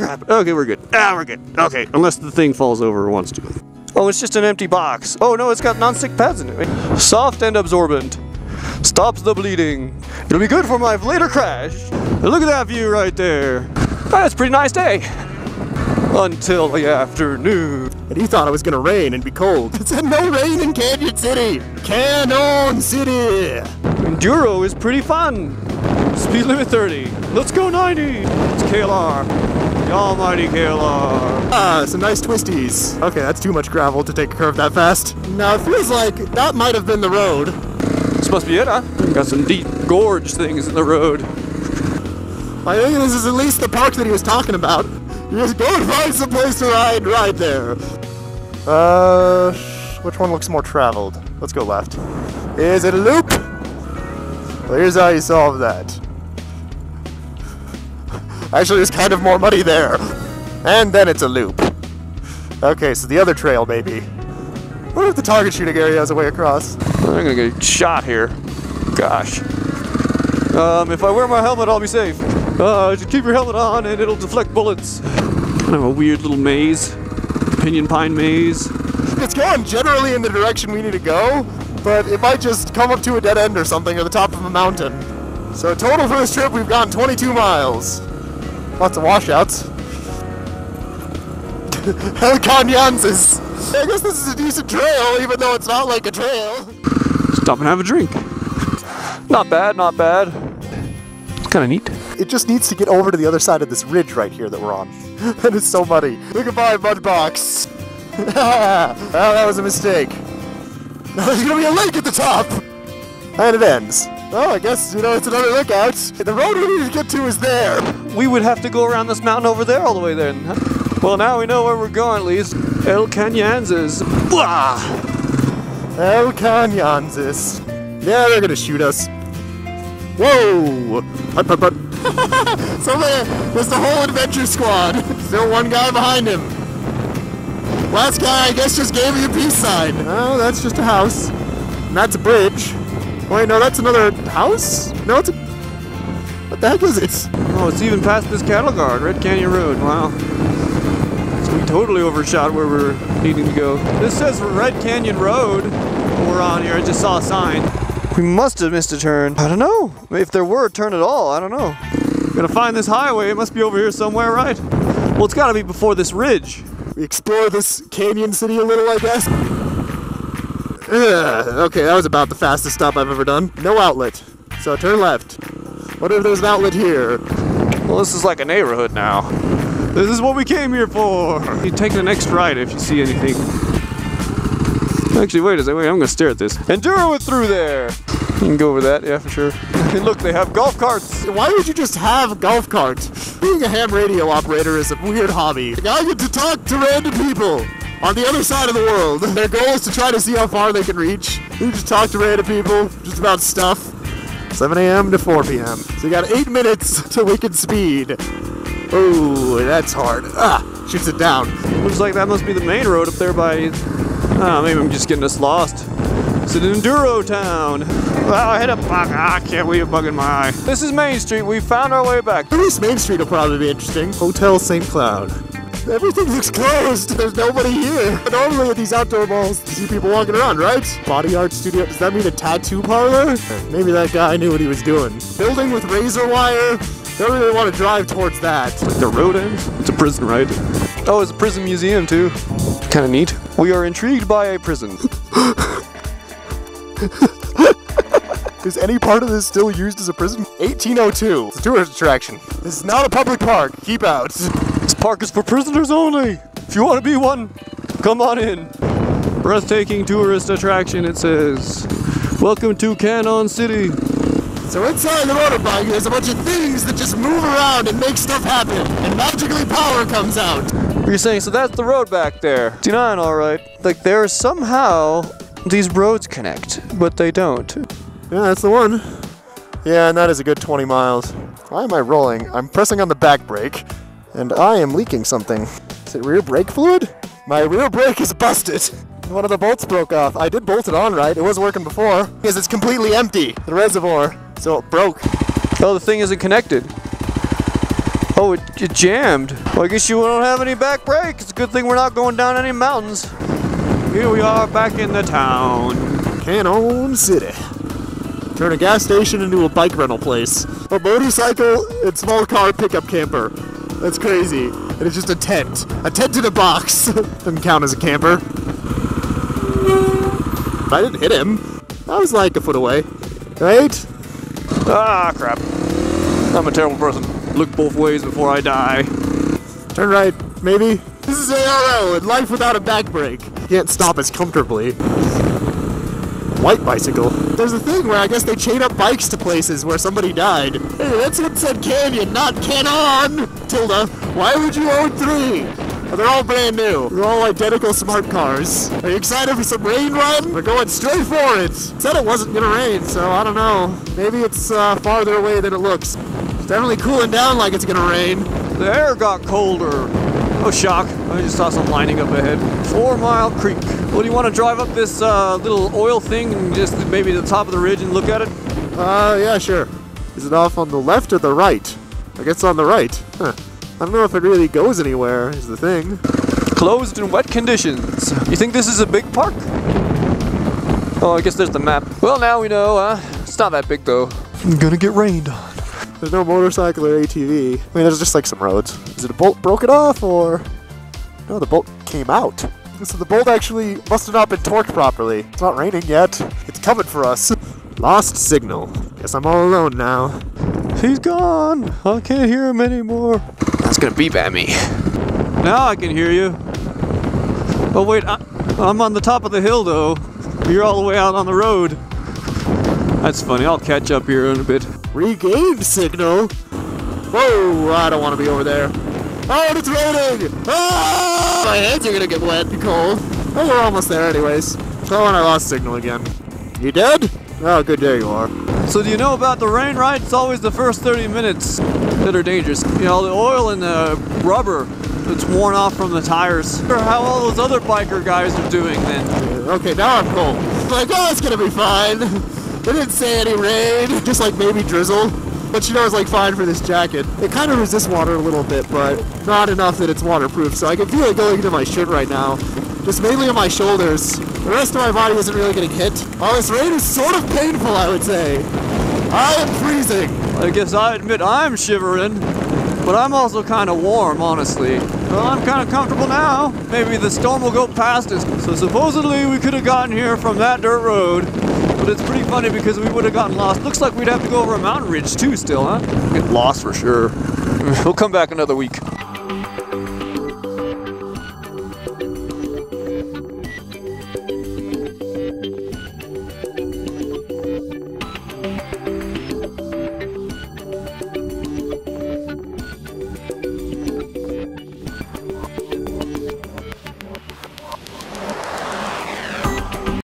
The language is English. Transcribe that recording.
crap. Okay, we're good. Ah, we're good. Okay, unless the thing falls over or wants to. Oh, it's just an empty box. Oh no, it's got non-stick pads in it. Soft and absorbent. Stops the bleeding. It'll be good for my later crash. Look at that view right there. That's a pretty nice day. Until the afternoon. And he thought it was gonna rain and be cold. It said no rain in Canyon City! Canyon City! Enduro is pretty fun. Speed limit 30. Let's go 90. It's KLR. The almighty KLR. Ah, some nice twisties. Okay, that's too much gravel to take a curve that fast. Now it feels like that might have been the road. This must be it, huh? Got some deep gorge things in the road. I think this is at least the park that he was talking about. You just go and find some place to ride right there. Uh, which one looks more traveled? Let's go left. Is it a loop? Well, here's how you solve that. Actually, there's kind of more muddy there. And then it's a loop. Okay, so the other trail, maybe. What if the target shooting area has a way across? I'm gonna get shot here. Gosh. Um, if I wear my helmet, I'll be safe. Uh, just keep your helmet on and it'll deflect bullets. Kind of a weird little maze. Pinion pine maze. It's going generally in the direction we need to go, but it might just come up to a dead end or something or the top of a mountain. So total for this trip, we've gone 22 miles. Lots of washouts. El Canyanses. I guess this is a decent trail, even though it's not like a trail. Stop and have a drink. Not bad, not bad. It's kind of neat. It just needs to get over to the other side of this ridge right here that we're on. and it's so muddy. Look at my mud box. well, oh, that was a mistake. Now there's gonna be a lake at the top! And it ends. Well, I guess, you know, it's another lookout. The road we need to get to is there. We would have to go around this mountain over there all the way then. Well, now we know where we're going at least. El Canyanses. Blah! El Canyanses. Yeah, they're gonna shoot us. Whoa! Hut, hut, hut. so there, there's the whole adventure squad. Still one guy behind him. Last guy, I guess, just gave me a peace sign. Oh, that's just a house. And that's a bridge. Wait, no, that's another house? No, it's a... What the heck is this? Oh, it's even past this cattle guard, Red Canyon Road. Wow. So we totally overshot where we're needing to go. This says Red Canyon Road. We're on here. I just saw a sign. We must have missed a turn. I don't know. If there were a turn at all, I don't know. Gotta find this highway. It must be over here somewhere, right? Well, it's gotta be before this ridge. We explore this canyon city a little, I guess. Ugh, okay, that was about the fastest stop I've ever done. No outlet. So turn left. What if there's an outlet here? Well, this is like a neighborhood now. This is what we came here for. You take the next right if you see anything. Actually, wait a second. Wait, I'm gonna stare at this. Enduro it through there. You can go over that, yeah, for sure. And look, they have golf carts. Why would you just have golf carts? Being a ham radio operator is a weird hobby. I get to talk to random people on the other side of the world. Their goal is to try to see how far they can reach. You just talk to random people, just about stuff. 7 a.m. to 4 p.m. So you got eight minutes till we can speed. Oh, that's hard. Ah, shoots it down. Looks like that must be the main road up there by. Ah, maybe I'm just getting us lost. It's an enduro town. Wow, I hit a bug. Ah, I can't believe a bug in my eye. This is Main Street. We found our way back. At least Main Street will probably be interesting. Hotel St. Cloud. Everything looks closed. There's nobody here. Normally at these outdoor malls, you see people walking around, right? Body art studio. Does that mean a tattoo parlor? Maybe that guy knew what he was doing. Building with razor wire. Don't really want to drive towards that. The road ends. It's a prison, right? Oh, it's a prison museum too. Kind of neat. We are intrigued by a prison. Is any part of this still used as a prison? 1802. It's a tourist attraction. This is not a public park. Keep out. This park is for prisoners only. If you want to be one, come on in. Breathtaking tourist attraction, it says. Welcome to Cannon City. So inside the motorbike, there's a bunch of things that just move around and make stuff happen, and magically power comes out. You're saying, so that's the road back there. 69, alright. Like, there's somehow these roads connect, but they don't. Yeah, that's the one. Yeah, and that is a good 20 miles. Why am I rolling? I'm pressing on the back brake, and I am leaking something. Is it rear brake fluid? My rear brake is busted. One of the bolts broke off. I did bolt it on right. It was working before. Because it's completely empty, the reservoir. So it broke. Oh, the thing isn't connected. Oh, it, it jammed. Well, I guess you don't have any back brake. It's a good thing we're not going down any mountains. Here we are back in the town. Cannon City. Turn a gas station into a bike rental place. A motorcycle and small car pickup camper. That's crazy. And it's just a tent. A tent in a box. Doesn't count as a camper. I didn't hit him. I was like a foot away. Right? Ah, crap. I'm a terrible person. Look both ways before I die. Turn right, maybe. This is ARL and life without a back brake. Can't stop us comfortably. White bicycle. There's a thing where I guess they chain up bikes to places where somebody died. Hey, that's what said Canyon, not Canon! Tilda, why would you own three? They're all brand new. They're all identical smart cars. Are you excited for some rain run? We're going straight for it. Said it wasn't gonna rain, so I don't know. Maybe it's uh, farther away than it looks. It's definitely cooling down like it's gonna rain. The air got colder. Oh, shock. I just saw some lining up ahead. Four Mile Creek. Well, do you want to drive up this uh, little oil thing and just maybe the top of the ridge and look at it? Uh, yeah, sure. Is it off on the left or the right? I guess on the right. Huh. I don't know if it really goes anywhere, is the thing. Closed in wet conditions. You think this is a big park? Oh, I guess there's the map. Well, now we know, huh? It's not that big, though. I'm gonna get rained on. There's no motorcycle or ATV. I mean, there's just like some roads. Is it a bolt broke it off or? No, the bolt came out. So the bolt actually must have not been torqued properly. It's not raining yet. It's coming for us. Lost signal. Guess I'm all alone now. He's gone. I can't hear him anymore. That's gonna beep at me. Now I can hear you. Oh wait, I, I'm on the top of the hill though. You're all the way out on the road. That's funny. I'll catch up here in a bit. Regained signal? Whoa, I don't want to be over there. Oh, and it's raining! Ah! My hands are gonna get wet and cold. Oh, we're almost there anyways. Oh, and I lost signal again. You dead? Oh, good, there you are. So do you know about the rain ride? It's always the first 30 minutes that are dangerous. You know, the oil and the rubber that's worn off from the tires. Or how all those other biker guys are doing then. Okay, now I'm cold. Like, oh, it's gonna be fine. They didn't say any rain, just like maybe drizzle. But you know, it's like fine for this jacket. It kind of resists water a little bit, but not enough that it's waterproof. So I can feel it going into my shirt right now. Just mainly on my shoulders. The rest of my body isn't really getting hit. While this rain is sort of painful, I would say. I am freezing. I guess I admit I'm shivering, but I'm also kind of warm, honestly. Well, I'm kind of comfortable now. Maybe the storm will go past us. So supposedly we could have gotten here from that dirt road, but it's pretty funny because we would have gotten lost. Looks like we'd have to go over a mountain ridge too still, huh? Get lost for sure. We'll come back another week.